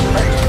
Hey.